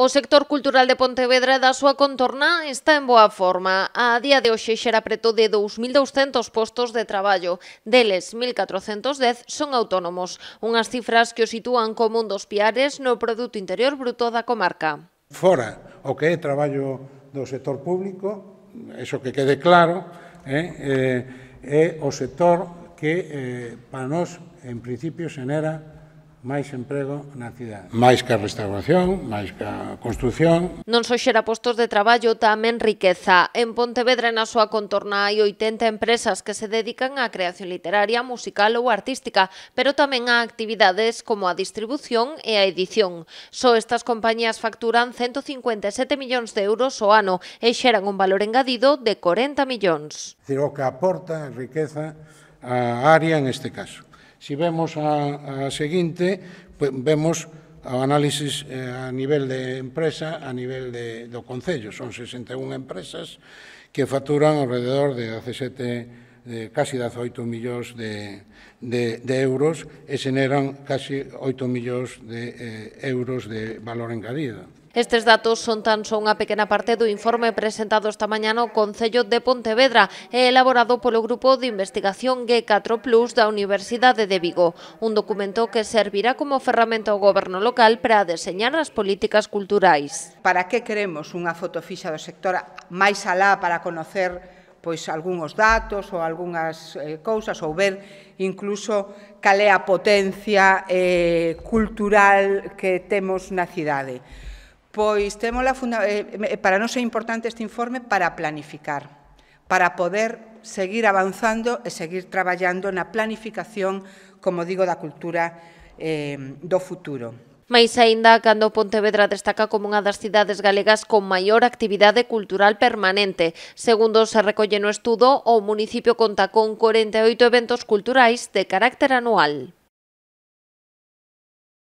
O sector cultural de Pontevedra da súa contorna está en boa forma. A día de hoxe xera preto de 2.200 postos de traballo. Deles, 1.410 son autónomos. Unhas cifras que o sitúan como un dos piares no Produto Interior Bruto da comarca. Fora o que é traballo do sector público, eso que quede claro, eh, eh, é o sector que eh, para nós, en principio, xenera máis emprego na cidade. Máis que a restauración, máis que a construción. Non só xera postos de traballo, tamén riqueza. En Pontevedra, na súa contorna, hai 80 empresas que se dedican á creación literaria, musical ou artística, pero tamén a actividades como a distribución e a edición. Só estas compañías facturan 157 millóns de euros o ano e xeran un valor engadido de 40 millóns. O que aporta riqueza á área en este caso. Si vemos a, a seguinte, pues vemos o análisis eh, a nivel de empresa, a nivel de, do Concello. Son 61 empresas que facturan alrededor de 17, de casi 18 millóns de, de, de euros e xeneran casi 8 millóns de eh, euros de valor engadido. Estes datos son tan só unha pequena parte do informe presentado esta mañá no Concello de Pontevedra e elaborado polo Grupo de Investigación G4 Plus da Universidade de Vigo, un documento que servirá como ferramenta ao goberno local para deseñar as políticas culturais. Para que queremos unha foto fixa do sector máis alá para conocer pois algúns datos ou algunhas eh, cousas ou ver incluso cal é a potencia eh, cultural que temos na cidade. Pois témola funda... Eh, eh, para non é importante este informe para planificar, para poder seguir avanzando e seguir traballando na planificación, como digo, da cultura eh, do futuro. Mais aínda cando Pontevedra destaca como unha das cidades galegas con maior actividade cultural permanente. Segundo se recolle no estudo, o municipio conta con 48 eventos culturais de carácter anual.